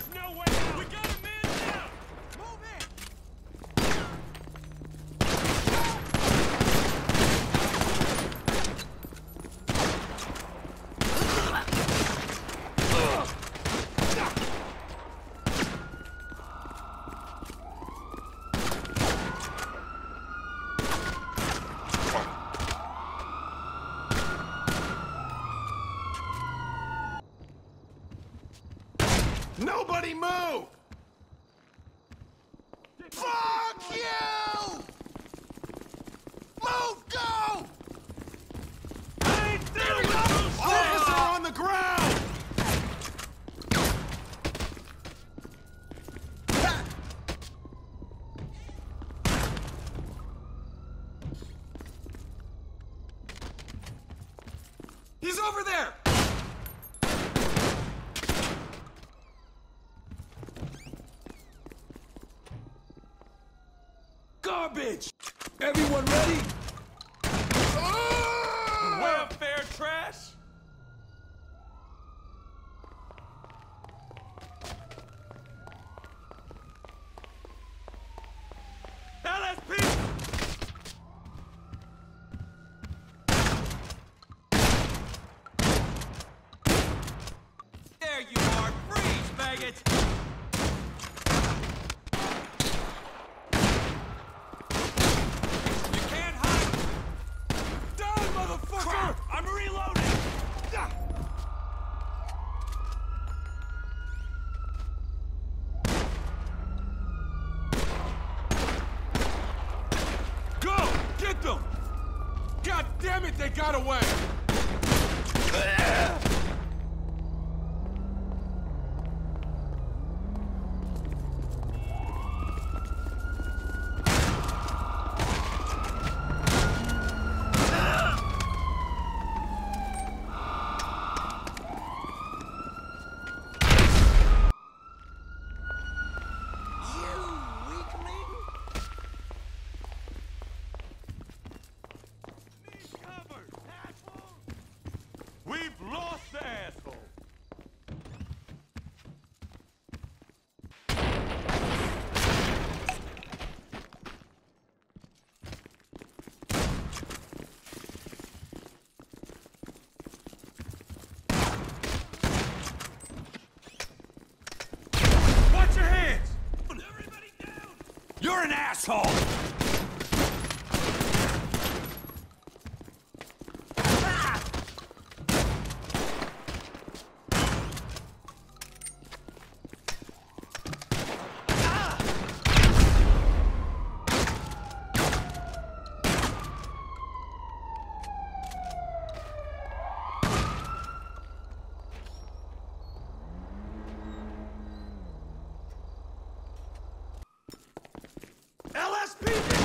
There's no way out! We got a man down! Move in! Everybody move! Fuck you! Move, go! Officer on the ground! He's over there! Garbage! Everyone ready? Ah! Welfare trash! There you are! Freeze, maggots! God damn it, they got away! You're an asshole! LSPD!